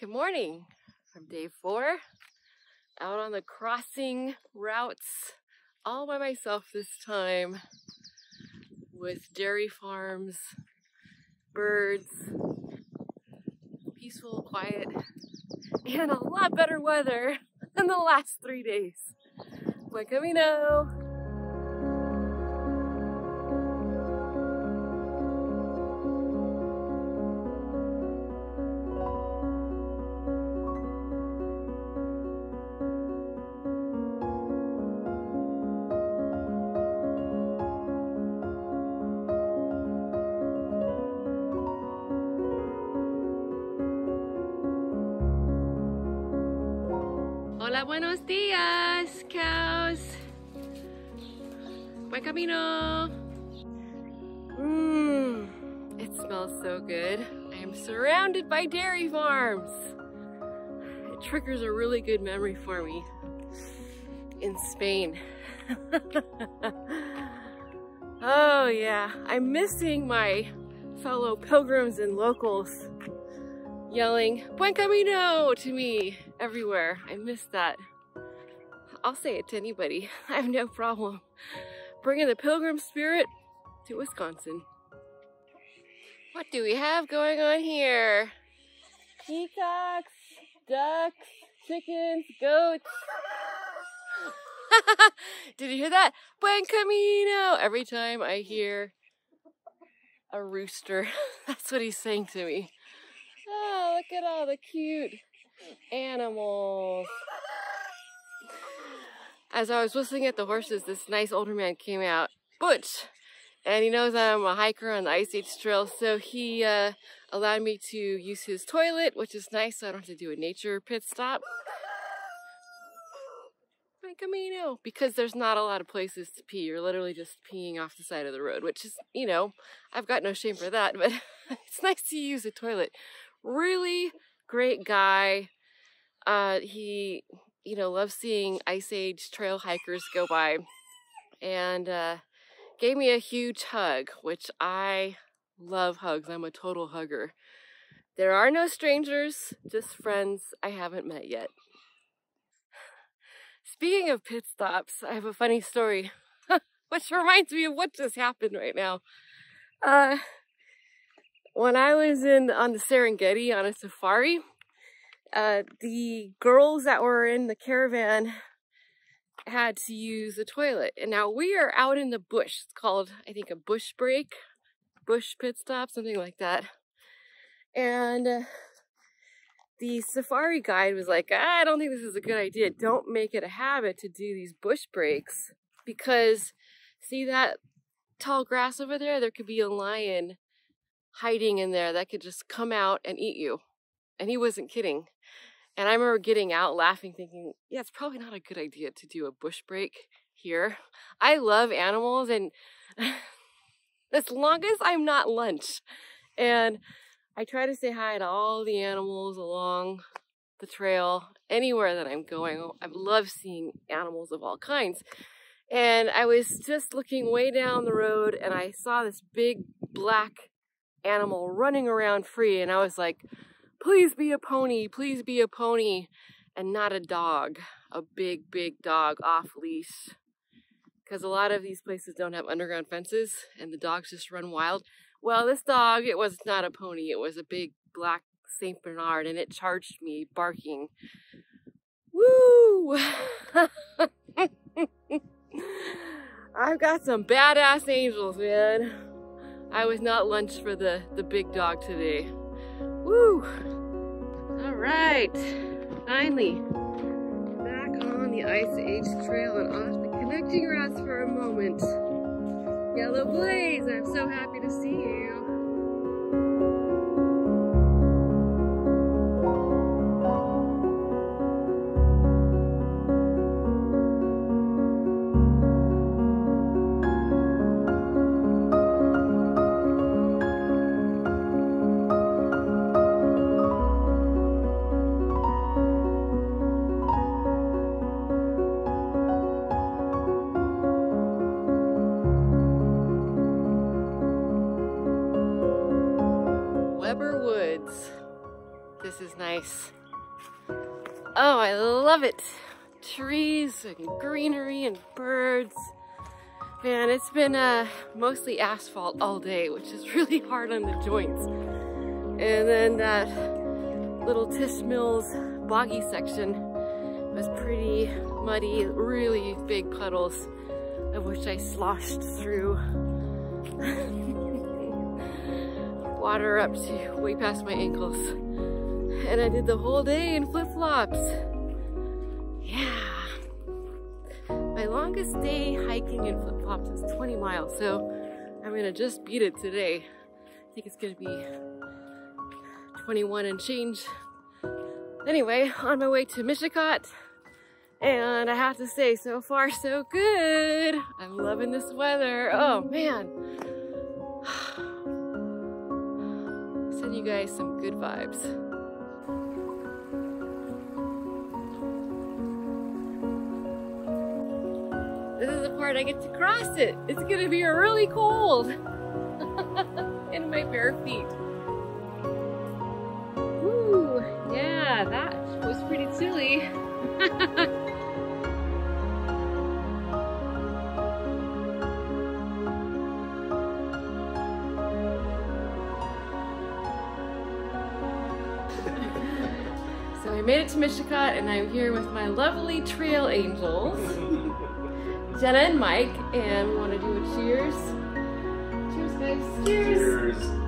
Good morning from day four. Out on the crossing routes all by myself this time with dairy farms, birds, peaceful, quiet, and a lot better weather than the last three days. Buen camino! Hola, buenos días, cows. Buen camino. Mmm, it smells so good. I am surrounded by dairy farms. It triggers a really good memory for me in Spain. oh yeah, I'm missing my fellow pilgrims and locals yelling Buen Camino to me everywhere. I miss that. I'll say it to anybody. I have no problem bringing the pilgrim spirit to Wisconsin. What do we have going on here? Peacocks, ducks, chickens, goats. Did you hear that? Buen Camino! Every time I hear a rooster, that's what he's saying to me. Oh, look at all the cute animals. As I was whistling at the horses, this nice older man came out, Butch, and he knows I'm a hiker on the Ice Age Trail, so he uh, allowed me to use his toilet, which is nice, so I don't have to do a nature pit stop. My Camino, because there's not a lot of places to pee. You're literally just peeing off the side of the road, which is, you know, I've got no shame for that, but it's nice to use a toilet really great guy. Uh, he, you know, loves seeing Ice Age trail hikers go by and uh, gave me a huge hug, which I love hugs. I'm a total hugger. There are no strangers, just friends I haven't met yet. Speaking of pit stops, I have a funny story, which reminds me of what just happened right now. Uh, when I was in on the Serengeti on a safari, uh, the girls that were in the caravan had to use the toilet. And now we are out in the bush. It's called, I think, a bush break, bush pit stop, something like that. And uh, the safari guide was like, I don't think this is a good idea. Don't make it a habit to do these bush breaks because see that tall grass over there? There could be a lion hiding in there that could just come out and eat you. And he wasn't kidding. And I remember getting out laughing, thinking, yeah, it's probably not a good idea to do a bush break here. I love animals, and as long as I'm not lunch. And I try to say hi to all the animals along the trail, anywhere that I'm going. Oh, I love seeing animals of all kinds. And I was just looking way down the road and I saw this big black animal running around free. And I was like, please be a pony, please be a pony, and not a dog, a big, big dog off leash. Because a lot of these places don't have underground fences and the dogs just run wild. Well, this dog, it was not a pony, it was a big black St. Bernard, and it charged me barking. Woo! I've got some badass angels, man. I was not lunch for the, the big dog today. Woo! All right, finally back on the Ice Age Trail and off the connecting routes for a moment. Yellow Blaze, I'm so happy to see you. This is nice. Oh, I love it. Trees and greenery and birds. Man, it's been uh, mostly asphalt all day, which is really hard on the joints. And then that little Tisch Mills boggy section was pretty muddy, really big puddles of which I sloshed through. Water up to way past my ankles. And I did the whole day in flip-flops. Yeah. My longest day hiking in flip-flops is 20 miles, so I'm gonna just beat it today. I think it's gonna be 21 and change. Anyway, on my way to Mishicot, and I have to say, so far so good. I'm loving this weather. Oh man. Send you guys some good vibes. Part I get to cross it. It's gonna be really cold in my bare feet. Ooh, yeah, that was pretty chilly. So I made it to Mishicot and I'm here with my lovely trail angels, Jena and Mike, and we want to do a cheers. Cheers, guys. Cheers. Cheers.